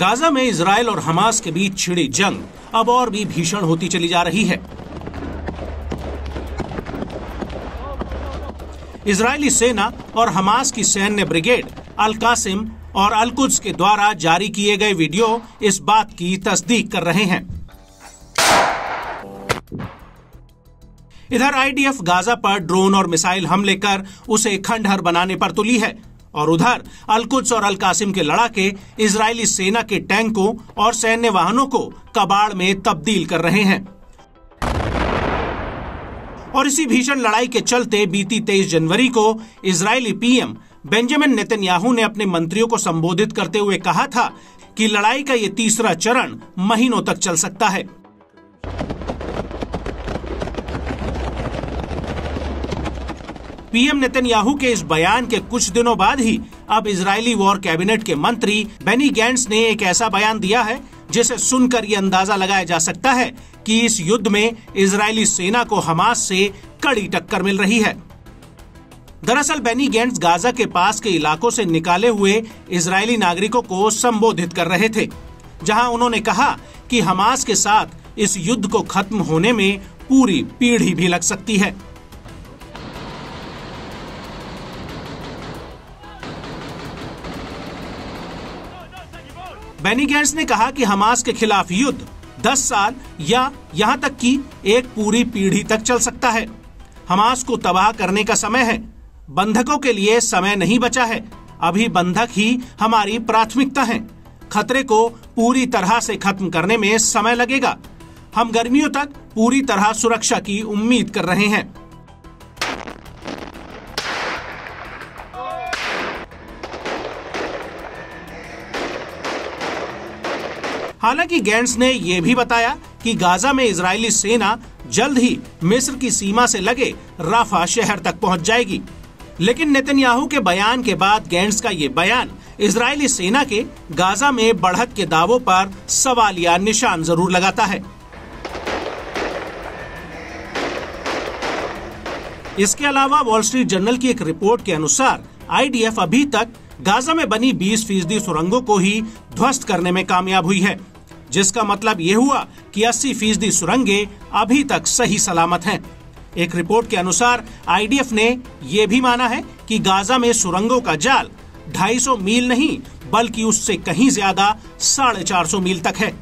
Gaza में Israel और Hamas के बीच छिड़ी जंग अब और भी भीषण होती चली जा रही है। इजरायली सेना और हमास की सैन्य ब्रिगेड अल कासिम और अलकुद्स के द्वारा जारी किए गए वीडियो इस बात की तस्दीक कर रहे हैं। इधर आईडीएफ गाजा पर ड्रोन और मिसाइल हमले कर उसे खंडहर बनाने पर तुली है। और उधर अलकुद्स और अल कासिम के लड़ाके इजरायली सेना के टैंकों और सैन्य वाहनों को कबाड़ में तब्दील कर रहे हैं। और इसी भीषण लड़ाई के चलते बीती 23 जनवरी को इजरायली पीएम बेंजामिन नेतन्याहू ने अपने मंत्रियों को संबोधित करते हुए कहा था कि लड़ाई का ये तीसरा चरण महीनों तक चल सकता है। पीएम नेतन्याहू के इस बयान के कुछ दिनों बाद ही अब इजरायली वॉर कैबिनेट के मंत्री बेनी गैंट्स ने एक ऐसा बयान दिया है, जिसे सुनकर ये अंदाज़ा लगाया जा सकता है कि इस युद्ध में इजरायली सेना को हमास से कड़ी टक्कर मिल रही है। दरअसल बेनी गेंट्स गाजा के पास के इलाकों से निकाले हुए इजरायली नागरिकों को संबोधित कर रहे थे, जहाँ उन्होंने कहा कि हमास के साथ इस युद्ध को खत्म होने में पूरी पीढ़ी भी लग सकती है। बेनी गैंट्स ने कहा कि हमास के खिलाफ युद्ध 10 साल या यहाँ तक कि एक पूरी पीढ़ी तक चल सकता है। हमास को तबाह करने का समय है। बंधकों के लिए समय नहीं बचा है। अभी बंधक ही हमारी प्राथमिकता है। खतरे को पूरी तरह से खत्म करने में समय लगेगा। हम गर्मियों तक पूरी तरह सुरक्षा की उम्मीद कर रहे हैं। हालाँकि गैंड्स ने यह भी बताया कि गाजा में इजरायली सेना जल्द ही मिस्र की सीमा से लगे राफा शहर तक पहुँच जाएगी। लेकिन नेतन्याहू के बयान के बाद गैंड्स का ये बयान, इजरायली सेना के गाजा में बढ़त के दावों पर सवालिया निशान ज़रूर लगाता है। इसके अलावा वॉल स्ट्रीट जर्नल की एक रिपोर्ट के अनुसार, आईडीएफ अभी तक गाजा में बनी 20 फ़ीसदी सुरंगों को ही ध्वस्त करने में कामयाब हुई है, जिसका मतलब ये हुआ कि 80 फ़ीसदी सुरंगे अभी तक सही सलामत हैं। एक रिपोर्ट के अनुसार, आईडीएफ ने यह भी माना है कि गाजा में सुरंगों का जाल 250 मील नहीं, बल्कि उससे कहीं ज़्यादा साढ़े चार मील तक है